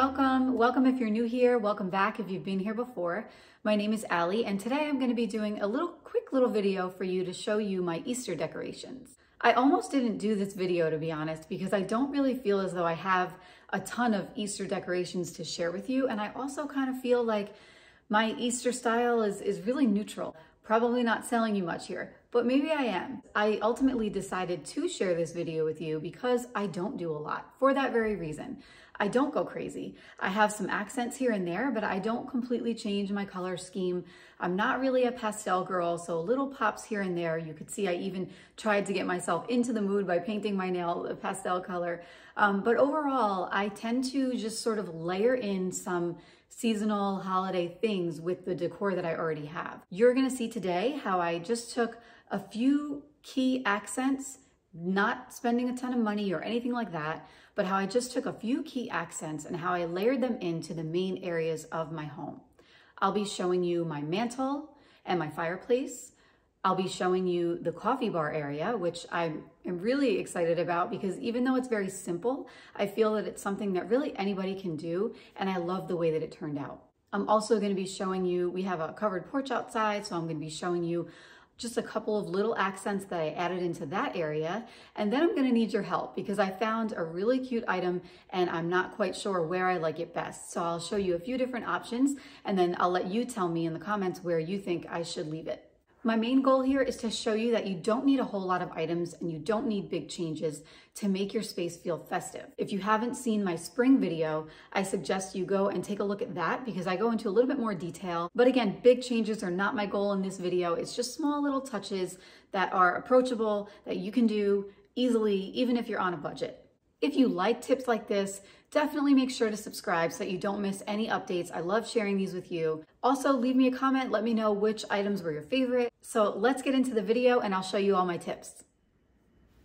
welcome. Welcome if you're new here. Welcome back if you've been here before. My name is Allie and today I'm going to be doing a little quick little video for you to show you my Easter decorations. I almost didn't do this video to be honest because I don't really feel as though I have a ton of Easter decorations to share with you and I also kind of feel like my Easter style is, is really neutral. Probably not selling you much here, but maybe I am. I ultimately decided to share this video with you because I don't do a lot for that very reason. I don't go crazy. I have some accents here and there, but I don't completely change my color scheme. I'm not really a pastel girl, so little pops here and there. You could see I even tried to get myself into the mood by painting my nail a pastel color. Um, but overall, I tend to just sort of layer in some seasonal holiday things with the decor that I already have. You're gonna see today how I just took a few key accents, not spending a ton of money or anything like that, but how I just took a few key accents and how I layered them into the main areas of my home. I'll be showing you my mantle and my fireplace. I'll be showing you the coffee bar area, which I am really excited about because even though it's very simple, I feel that it's something that really anybody can do. And I love the way that it turned out. I'm also going to be showing you, we have a covered porch outside, so I'm going to be showing you just a couple of little accents that I added into that area. And then I'm gonna need your help because I found a really cute item and I'm not quite sure where I like it best. So I'll show you a few different options and then I'll let you tell me in the comments where you think I should leave it. My main goal here is to show you that you don't need a whole lot of items and you don't need big changes to make your space feel festive. If you haven't seen my spring video, I suggest you go and take a look at that because I go into a little bit more detail. But again, big changes are not my goal in this video. It's just small little touches that are approachable that you can do easily, even if you're on a budget. If you like tips like this, definitely make sure to subscribe so that you don't miss any updates. I love sharing these with you. Also, leave me a comment. Let me know which items were your favorite. So let's get into the video and I'll show you all my tips.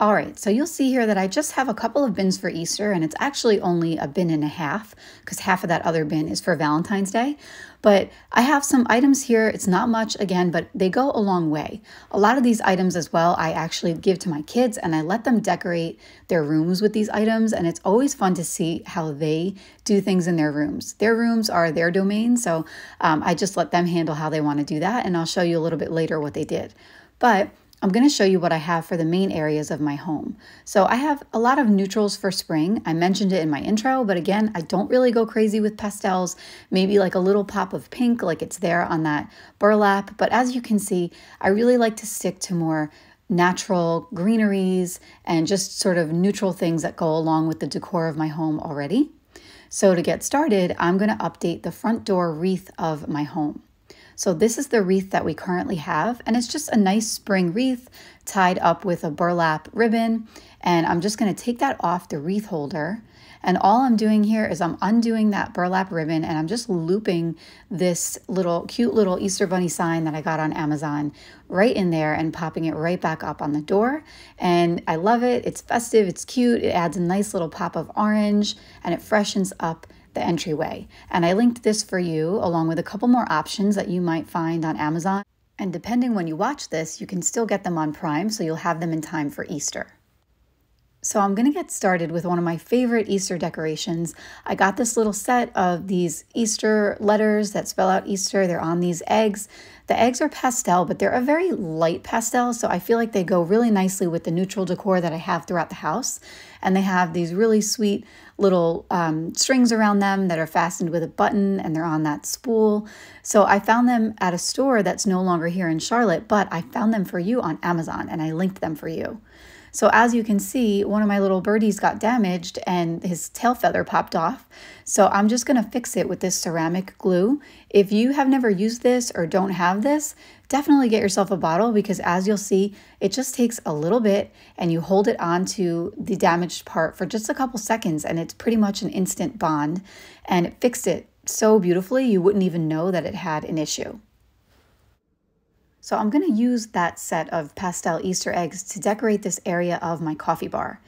All right, so you'll see here that I just have a couple of bins for Easter, and it's actually only a bin and a half because half of that other bin is for Valentine's Day. But I have some items here. It's not much again, but they go a long way. A lot of these items as well, I actually give to my kids and I let them decorate their rooms with these items. And it's always fun to see how they do things in their rooms. Their rooms are their domain. So um, I just let them handle how they want to do that. And I'll show you a little bit later what they did. But I'm going to show you what I have for the main areas of my home. So I have a lot of neutrals for spring. I mentioned it in my intro, but again, I don't really go crazy with pastels, maybe like a little pop of pink like it's there on that burlap. But as you can see, I really like to stick to more natural greeneries and just sort of neutral things that go along with the decor of my home already. So to get started, I'm going to update the front door wreath of my home. So this is the wreath that we currently have, and it's just a nice spring wreath tied up with a burlap ribbon. And I'm just gonna take that off the wreath holder. And all I'm doing here is I'm undoing that burlap ribbon and I'm just looping this little cute little Easter bunny sign that I got on Amazon right in there and popping it right back up on the door. And I love it. It's festive, it's cute. It adds a nice little pop of orange and it freshens up the entryway. And I linked this for you along with a couple more options that you might find on Amazon. And depending when you watch this, you can still get them on Prime, so you'll have them in time for Easter. So I'm going to get started with one of my favorite Easter decorations. I got this little set of these Easter letters that spell out Easter. They're on these eggs. The eggs are pastel, but they're a very light pastel, so I feel like they go really nicely with the neutral decor that I have throughout the house. And they have these really sweet little um, strings around them that are fastened with a button and they're on that spool. So I found them at a store that's no longer here in Charlotte, but I found them for you on Amazon and I linked them for you. So as you can see, one of my little birdies got damaged and his tail feather popped off. So I'm just gonna fix it with this ceramic glue. If you have never used this or don't have this, definitely get yourself a bottle because as you'll see, it just takes a little bit and you hold it onto the damaged part for just a couple seconds and it's pretty much an instant bond and it fixed it so beautifully you wouldn't even know that it had an issue. So I'm going to use that set of pastel Easter eggs to decorate this area of my coffee bar.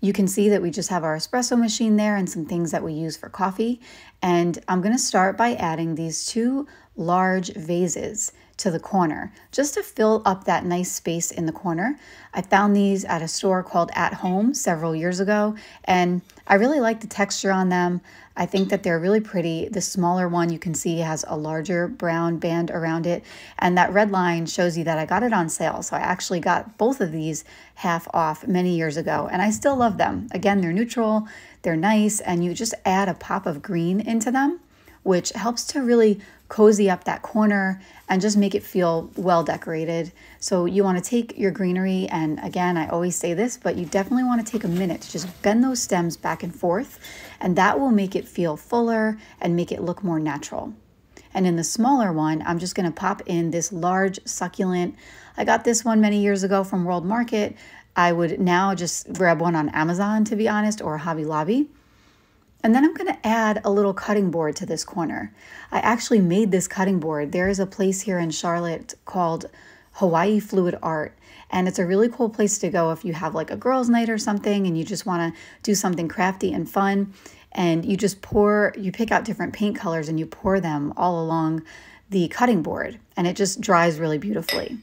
You can see that we just have our espresso machine there and some things that we use for coffee. And I'm going to start by adding these two large vases to the corner just to fill up that nice space in the corner. I found these at a store called At Home several years ago, and I really like the texture on them. I think that they're really pretty. The smaller one you can see has a larger brown band around it, and that red line shows you that I got it on sale. So I actually got both of these half off many years ago, and I still love them. Again, they're neutral, they're nice, and you just add a pop of green into them which helps to really cozy up that corner and just make it feel well decorated. So you want to take your greenery and again, I always say this, but you definitely want to take a minute to just bend those stems back and forth and that will make it feel fuller and make it look more natural. And in the smaller one, I'm just going to pop in this large succulent. I got this one many years ago from World Market. I would now just grab one on Amazon to be honest or Hobby Lobby. And then I'm going to add a little cutting board to this corner. I actually made this cutting board. There is a place here in Charlotte called Hawaii Fluid Art. And it's a really cool place to go if you have like a girls' night or something and you just want to do something crafty and fun. And you just pour, you pick out different paint colors and you pour them all along the cutting board. And it just dries really beautifully.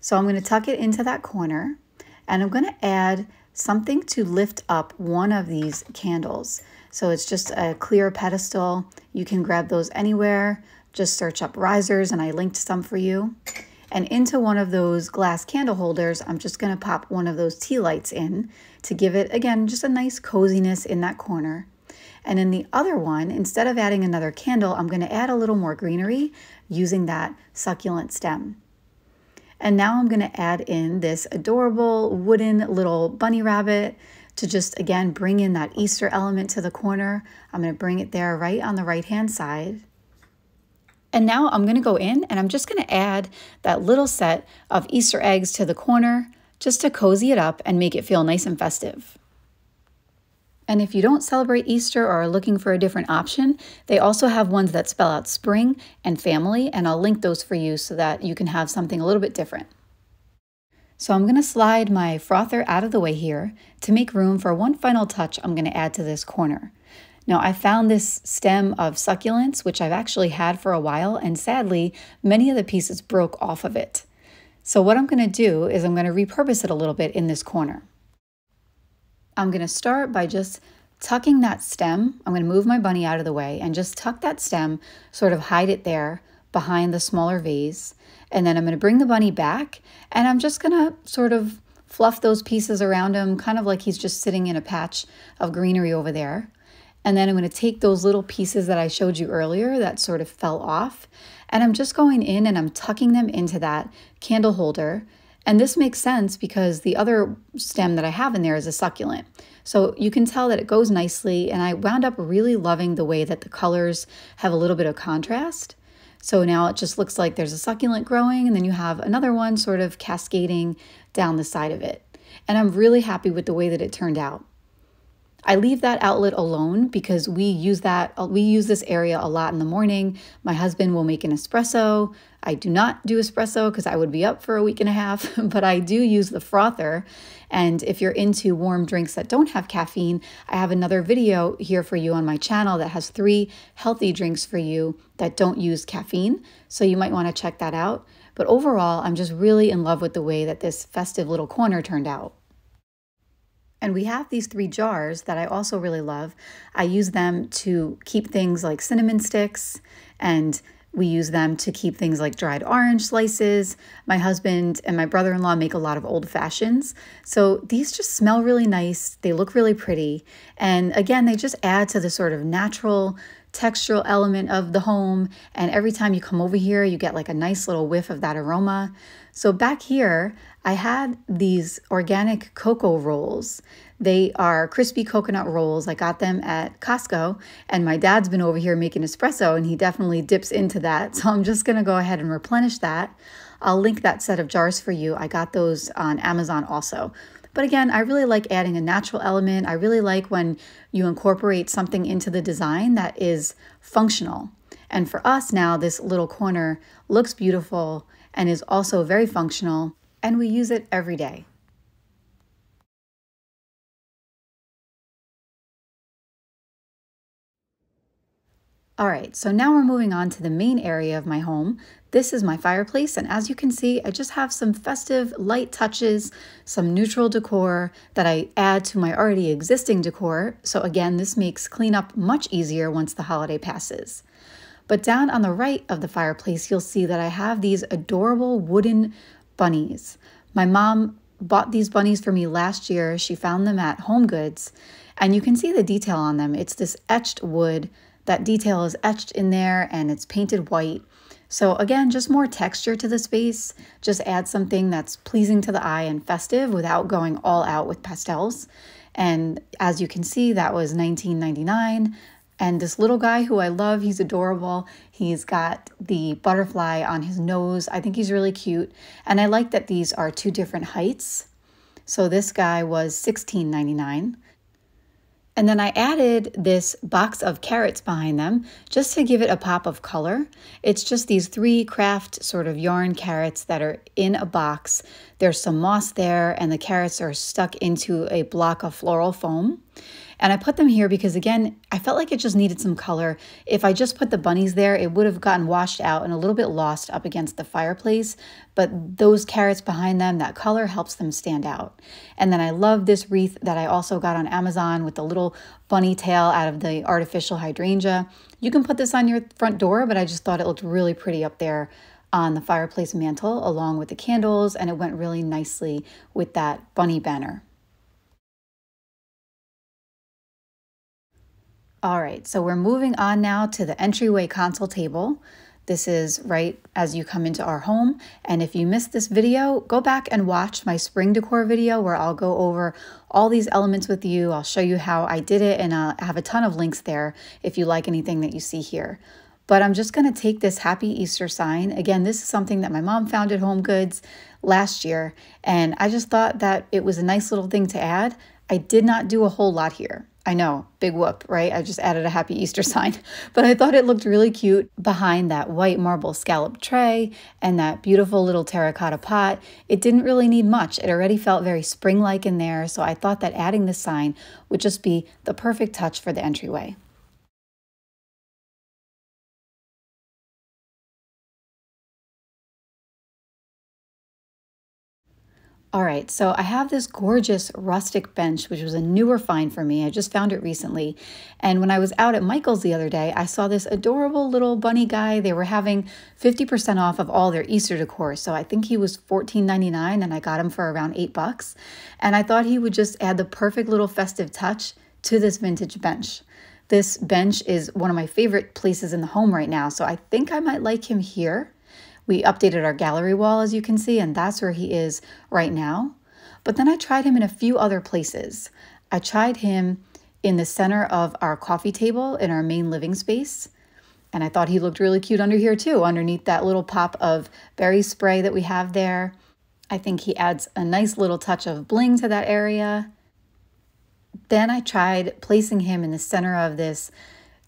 So I'm going to tuck it into that corner and I'm going to add something to lift up one of these candles. So it's just a clear pedestal. You can grab those anywhere. Just search up risers and I linked some for you. And into one of those glass candle holders, I'm just gonna pop one of those tea lights in to give it, again, just a nice coziness in that corner. And in the other one, instead of adding another candle, I'm gonna add a little more greenery using that succulent stem. And now I'm gonna add in this adorable wooden little bunny rabbit to just again bring in that Easter element to the corner. I'm going to bring it there right on the right hand side. And now I'm going to go in and I'm just going to add that little set of Easter eggs to the corner just to cozy it up and make it feel nice and festive. And if you don't celebrate Easter or are looking for a different option, they also have ones that spell out spring and family, and I'll link those for you so that you can have something a little bit different. So I'm going to slide my frother out of the way here to make room for one final touch I'm going to add to this corner. Now I found this stem of succulents, which I've actually had for a while, and sadly, many of the pieces broke off of it. So what I'm going to do is I'm going to repurpose it a little bit in this corner. I'm going to start by just tucking that stem. I'm going to move my bunny out of the way and just tuck that stem, sort of hide it there behind the smaller vase. And then I'm going to bring the bunny back and I'm just going to sort of fluff those pieces around him, kind of like he's just sitting in a patch of greenery over there. And then I'm going to take those little pieces that I showed you earlier that sort of fell off. And I'm just going in and I'm tucking them into that candle holder. And this makes sense because the other stem that I have in there is a succulent. So you can tell that it goes nicely. And I wound up really loving the way that the colors have a little bit of contrast. So now it just looks like there's a succulent growing and then you have another one sort of cascading down the side of it. And I'm really happy with the way that it turned out. I leave that outlet alone because we use that uh, we use this area a lot in the morning. My husband will make an espresso. I do not do espresso because I would be up for a week and a half, but I do use the frother. And if you're into warm drinks that don't have caffeine, I have another video here for you on my channel that has three healthy drinks for you that don't use caffeine. So you might want to check that out. But overall, I'm just really in love with the way that this festive little corner turned out. And we have these three jars that I also really love. I use them to keep things like cinnamon sticks and we use them to keep things like dried orange slices. My husband and my brother in law make a lot of old fashions. So these just smell really nice. They look really pretty. And again, they just add to the sort of natural textural element of the home. And every time you come over here, you get like a nice little whiff of that aroma. So back here, I had these organic cocoa rolls. They are crispy coconut rolls. I got them at Costco, and my dad's been over here making espresso, and he definitely dips into that. So I'm just to go ahead and replenish that. I'll link that set of jars for you. I got those on Amazon also. But again, I really like adding a natural element. I really like when you incorporate something into the design that is functional. And for us now, this little corner looks beautiful and is also very functional and we use it every day. All right, so now we're moving on to the main area of my home. This is my fireplace, and as you can see, I just have some festive light touches, some neutral decor that I add to my already existing decor. So again, this makes cleanup much easier once the holiday passes. But down on the right of the fireplace, you'll see that I have these adorable wooden bunnies. My mom bought these bunnies for me last year. She found them at Home Goods, and you can see the detail on them. It's this etched wood that detail is etched in there and it's painted white. So again, just more texture to the space. Just add something that's pleasing to the eye and festive without going all out with pastels. And as you can see, that was 19.99. And this little guy who I love, he's adorable. He's got the butterfly on his nose. I think he's really cute. And I like that these are two different heights. So this guy was $16.99. And then I added this box of carrots behind them just to give it a pop of color. It's just these three craft sort of yarn carrots that are in a box. There's some moss there and the carrots are stuck into a block of floral foam. And I put them here because again, I felt like it just needed some color. If I just put the bunnies there, it would have gotten washed out and a little bit lost up against the fireplace. But those carrots behind them, that color helps them stand out. And then I love this wreath that I also got on Amazon with the little bunny tail out of the artificial hydrangea. You can put this on your front door, but I just thought it looked really pretty up there on the fireplace mantle along with the candles and it went really nicely with that bunny banner. All right, so we're moving on now to the entryway console table. This is right as you come into our home. And if you missed this video, go back and watch my spring decor video where I'll go over all these elements with you. I'll show you how I did it and I have a ton of links there if you like anything that you see here. But I'm just gonna take this Happy Easter sign. Again, this is something that my mom found at Home Goods last year. And I just thought that it was a nice little thing to add. I did not do a whole lot here. I know, big whoop, right? I just added a happy Easter sign, but I thought it looked really cute behind that white marble scallop tray and that beautiful little terracotta pot. It didn't really need much. It already felt very spring-like in there, so I thought that adding this sign would just be the perfect touch for the entryway. All right, so I have this gorgeous rustic bench, which was a newer find for me. I just found it recently. And when I was out at Michael's the other day, I saw this adorable little bunny guy. They were having 50% off of all their Easter decor. So I think he was $14.99 and I got him for around eight bucks. And I thought he would just add the perfect little festive touch to this vintage bench. This bench is one of my favorite places in the home right now. So I think I might like him here. We updated our gallery wall, as you can see, and that's where he is right now. But then I tried him in a few other places. I tried him in the center of our coffee table in our main living space. And I thought he looked really cute under here too, underneath that little pop of berry spray that we have there. I think he adds a nice little touch of bling to that area. Then I tried placing him in the center of this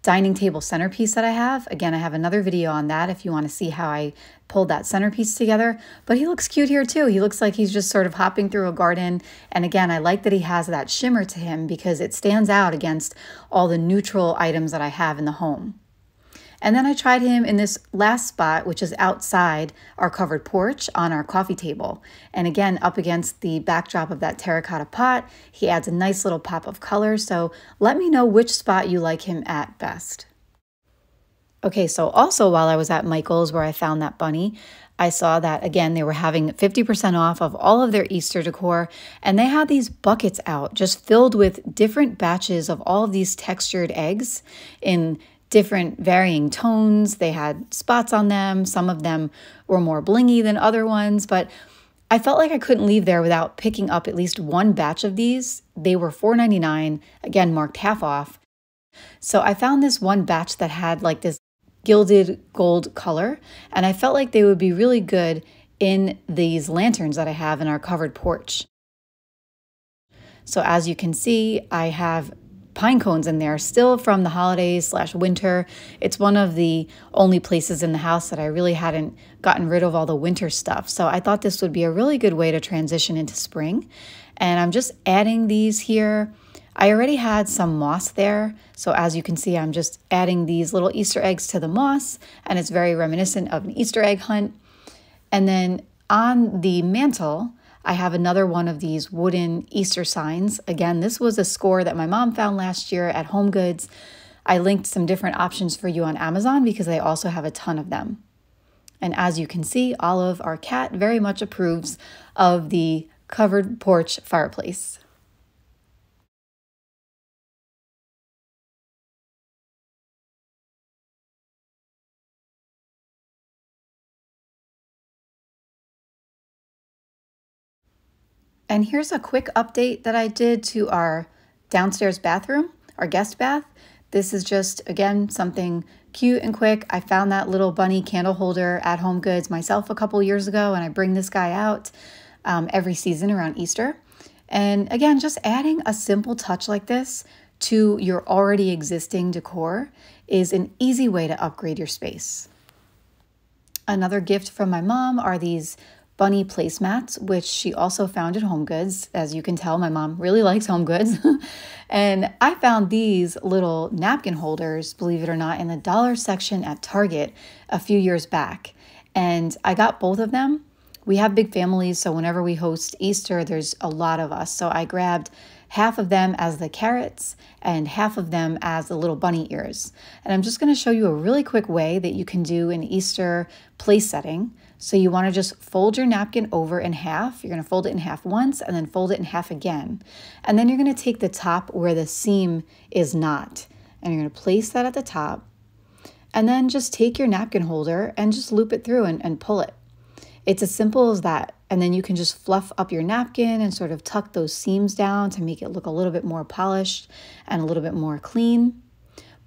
dining table centerpiece that I have. Again, I have another video on that if you want to see how I pulled that centerpiece together. But he looks cute here too. He looks like he's just sort of hopping through a garden. And again, I like that he has that shimmer to him because it stands out against all the neutral items that I have in the home. And then I tried him in this last spot, which is outside our covered porch on our coffee table. And again, up against the backdrop of that terracotta pot, he adds a nice little pop of color. So let me know which spot you like him at best. Okay, so also while I was at Michael's where I found that bunny, I saw that again, they were having 50% off of all of their Easter decor, and they had these buckets out just filled with different batches of all of these textured eggs in different varying tones. They had spots on them. Some of them were more blingy than other ones, but I felt like I couldn't leave there without picking up at least one batch of these. They were $4.99, again, marked half off. So I found this one batch that had like this gilded gold color, and I felt like they would be really good in these lanterns that I have in our covered porch. So as you can see, I have pine cones in there, still from the holidays slash winter. It's one of the only places in the house that I really hadn't gotten rid of all the winter stuff. So I thought this would be a really good way to transition into spring. And I'm just adding these here. I already had some moss there. So as you can see, I'm just adding these little Easter eggs to the moss and it's very reminiscent of an Easter egg hunt. And then on the mantle, I have another one of these wooden Easter signs. Again, this was a score that my mom found last year at Home Goods. I linked some different options for you on Amazon because they also have a ton of them. And as you can see, Olive, our cat, very much approves of the covered porch fireplace. And here's a quick update that I did to our downstairs bathroom, our guest bath. This is just, again, something cute and quick. I found that little bunny candle holder at Home Goods myself a couple years ago, and I bring this guy out um, every season around Easter. And again, just adding a simple touch like this to your already existing decor is an easy way to upgrade your space. Another gift from my mom are these bunny placemats, which she also found at Home Goods. As you can tell, my mom really likes Home Goods. and I found these little napkin holders, believe it or not, in the dollar section at Target a few years back. And I got both of them. We have big families, so whenever we host Easter, there's a lot of us. So I grabbed half of them as the carrots and half of them as the little bunny ears. And I'm just going to show you a really quick way that you can do an Easter place setting. So you want to just fold your napkin over in half. You're going to fold it in half once and then fold it in half again. And then you're going to take the top where the seam is not. And you're going to place that at the top. And then just take your napkin holder and just loop it through and, and pull it. It's as simple as that. And then you can just fluff up your napkin and sort of tuck those seams down to make it look a little bit more polished and a little bit more clean.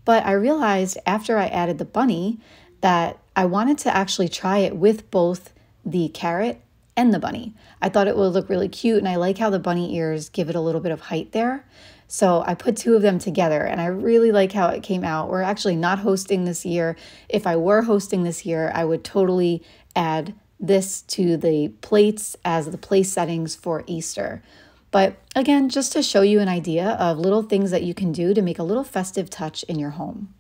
But I realized after I added the bunny that I wanted to actually try it with both the carrot and the bunny. I thought it would look really cute and I like how the bunny ears give it a little bit of height there. So I put two of them together and I really like how it came out. We're actually not hosting this year. If I were hosting this year, I would totally add this to the plates as the place settings for Easter. But again, just to show you an idea of little things that you can do to make a little festive touch in your home.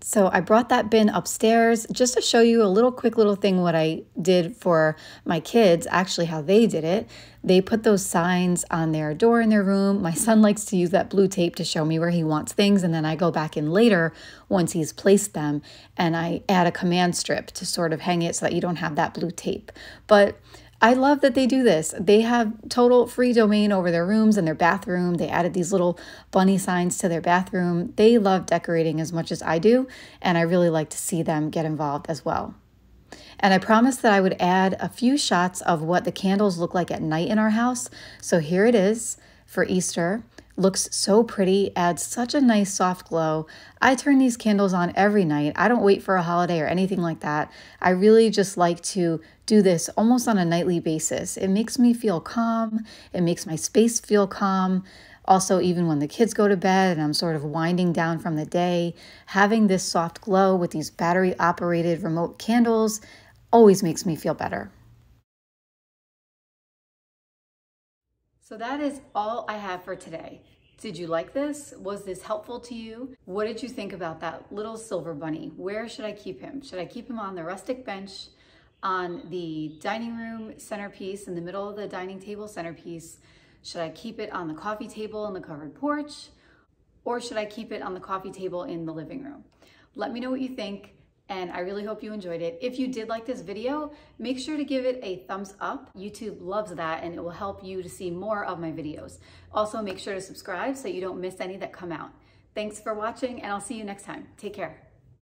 So I brought that bin upstairs just to show you a little quick little thing what I did for my kids, actually how they did it. They put those signs on their door in their room. My son likes to use that blue tape to show me where he wants things and then I go back in later once he's placed them and I add a command strip to sort of hang it so that you don't have that blue tape. But I love that they do this. They have total free domain over their rooms and their bathroom. They added these little bunny signs to their bathroom. They love decorating as much as I do, and I really like to see them get involved as well. And I promised that I would add a few shots of what the candles look like at night in our house. So here it is for Easter. Looks so pretty, adds such a nice soft glow. I turn these candles on every night. I don't wait for a holiday or anything like that. I really just like to do this almost on a nightly basis. It makes me feel calm. It makes my space feel calm. Also, even when the kids go to bed and I'm sort of winding down from the day, having this soft glow with these battery operated remote candles always makes me feel better. So that is all I have for today. Did you like this? Was this helpful to you? What did you think about that little silver bunny? Where should I keep him? Should I keep him on the rustic bench, on the dining room centerpiece, in the middle of the dining table centerpiece? Should I keep it on the coffee table in the covered porch? Or should I keep it on the coffee table in the living room? Let me know what you think and I really hope you enjoyed it. If you did like this video, make sure to give it a thumbs up. YouTube loves that and it will help you to see more of my videos. Also, make sure to subscribe so you don't miss any that come out. Thanks for watching and I'll see you next time. Take care.